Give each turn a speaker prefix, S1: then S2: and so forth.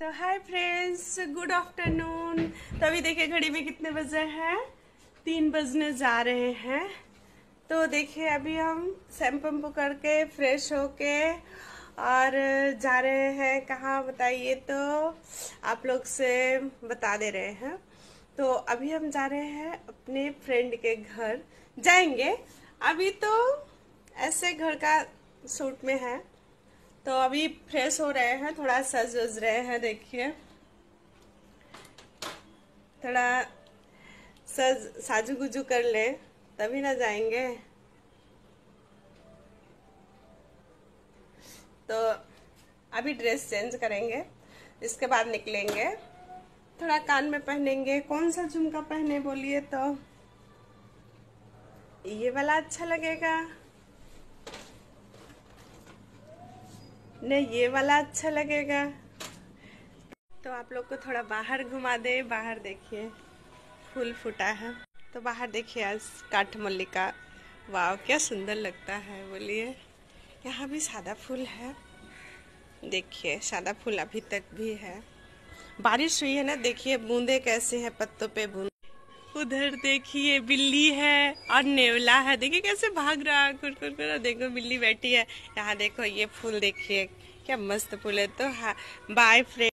S1: तो hi friends good afternoon तो अभी देखिए घड़ी में कितने बजे हैं? तीन बजने जा रहे हैं। तो देखिए अभी हम शैम्पू करके फ्रेश होके और जा रहे हैं। कहाँ? बताइए तो आप लोग से बता दे रहे हैं। तो अभी हम जा रहे हैं अपने फ्रेंड के घर। जाएँगे? अभी तो ऐसे घर का सूट में है। तो अभी फ्रेश हो रहे हैं, थोड़ा सज वज रहे हैं, देखिए। थोड़ा सज साजू गुजू कर ले, तभी ना जाएँगे। तो अभी ड्रेस चेंज करेंगे, इसके बाद निकलेंगे। थोड़ा कान में पहनेंगे कौन सा झुमका पहने बोलिए तो? ये वाला अच्छा लगेगा। नहीं, ये वाला अच्छा लगेगा। तो आप लोग को थोड़ा बाहर घुमा दे, बाहर देखिए। फूल फूटा है। तो बाहर देखिए आज काठ मल्लिका वाह क्या सुंदर लगता है, बोलिए। यहाँ भी सादा फूल है। देखिए, सादा फूल अभी तक भी है। बारिश हुई है ना, देखिए, बूंदे कैसे हैं, पत्तों पे बूंद उधर देखिए, बिल्ली है और नेवला है। देखिए कैसे भाग रहा है कुर कुर कुर देखो, बिल्ली बैठी है। यहाँ देखो, ये फूल देखिए, क्या मस्त फूल है। तो हाँ बाय फ्रेंड